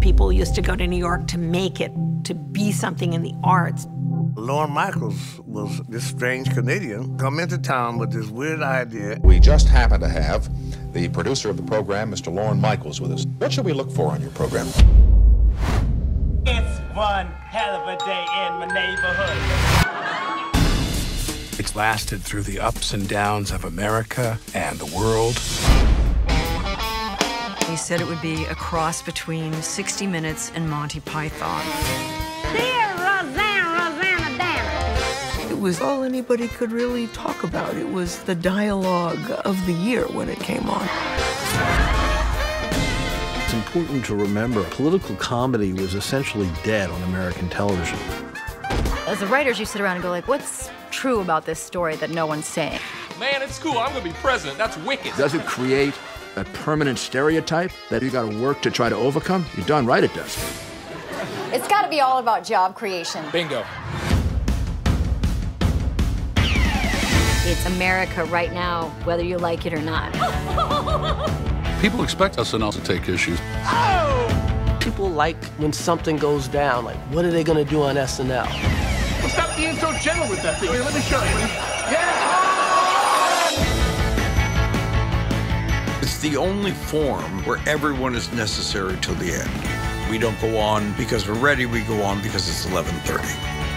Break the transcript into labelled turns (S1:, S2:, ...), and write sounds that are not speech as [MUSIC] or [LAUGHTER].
S1: People used to go to New York to make it, to be something in the arts.
S2: Lorne Michaels was this strange Canadian come into town with this weird idea.
S3: We just happen to have the producer of the program, Mr. Lorne Michaels, with us. What should we look for on your program?
S4: It's one hell of a day in my neighborhood.
S5: It's lasted through the ups and downs of America and the world.
S6: He said it would be a cross between 60 Minutes and Monty Python.
S1: Dear Roseanne, Rosanna, damn
S7: It was all anybody could really talk about. It was the dialogue of the year when it came on.
S8: It's important to remember political comedy was essentially dead on American television.
S9: As the writers, you sit around and go like, what's true about this story that no one's saying?
S10: Man, it's cool. I'm gonna be president. That's wicked.
S11: Does it create a permanent stereotype that you got to work to try to overcome? You're done right, it does.
S9: It's got to be all about job creation.
S10: Bingo.
S9: It's America right now, whether you like it or not. [LAUGHS]
S12: People expect SNL to take issues. Oh!
S13: People like when something goes down. Like, what are they going to do on SNL?
S14: Stop being so gentle with that thing. Here, let me show you.
S15: It's the only form where everyone is necessary till the end. We don't go on because we're ready. We go on because it's 11:30.